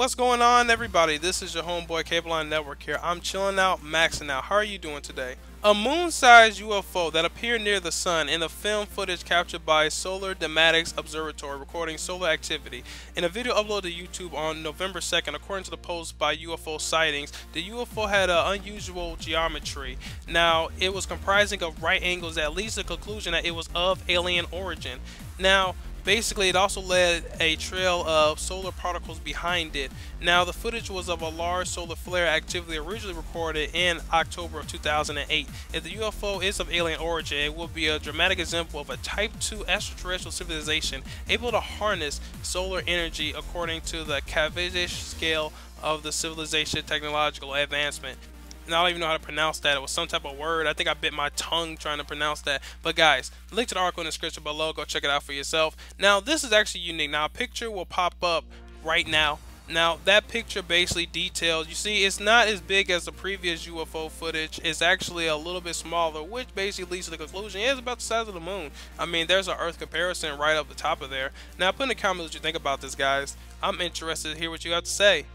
What's going on everybody? This is your homeboy Cable Line Network here. I'm chilling out, maxing out. How are you doing today? A moon-sized UFO that appeared near the sun in the film footage captured by Solar Dynamics Observatory recording solar activity. In a video uploaded to YouTube on November 2nd, according to the post by UFO Sightings, the UFO had an unusual geometry. Now, it was comprising of right angles that leads to the conclusion that it was of alien origin. Now, Basically, it also led a trail of solar particles behind it. Now, the footage was of a large solar flare activity originally recorded in October of 2008. If the UFO is of alien origin, it will be a dramatic example of a Type 2 extraterrestrial civilization able to harness solar energy according to the Cavendish scale of the civilization technological advancement and I don't even know how to pronounce that. It was some type of word. I think I bit my tongue trying to pronounce that. But guys, link to the article in the description below. Go check it out for yourself. Now, this is actually unique. Now, a picture will pop up right now. Now, that picture basically details, you see, it's not as big as the previous UFO footage. It's actually a little bit smaller, which basically leads to the conclusion, it's about the size of the moon. I mean, there's an Earth comparison right up the top of there. Now, put in the comments what you think about this, guys. I'm interested to hear what you have to say.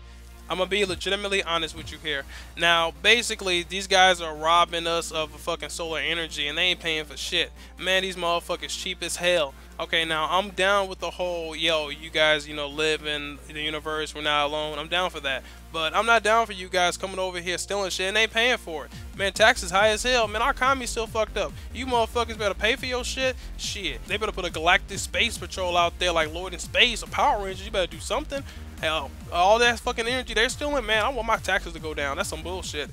I'm gonna be legitimately honest with you here. Now, basically, these guys are robbing us of fucking solar energy, and they ain't paying for shit. Man, these motherfuckers cheap as hell. Okay, now I'm down with the whole, yo, you guys, you know, live in the universe, we're not alone. I'm down for that. But I'm not down for you guys coming over here stealing shit and they paying for it. Man, taxes high as hell. Man, our economy's still fucked up. You motherfuckers better pay for your shit. Shit, they better put a galactic space patrol out there like Lord in Space or Power Rangers. You better do something. Hell, all that fucking energy they're stealing, man, I want my taxes to go down. That's some bullshit.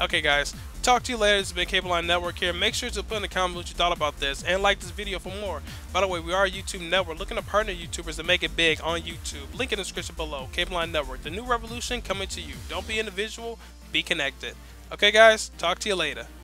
Okay, guys. Talk to you later. This has been Cable Line Network here. Make sure to put in the comments what you thought about this and like this video for more. By the way, we are a YouTube network looking to partner YouTubers to make it big on YouTube. Link in the description below. Cable Line Network. The new revolution coming to you. Don't be individual. Be connected. Okay, guys. Talk to you later.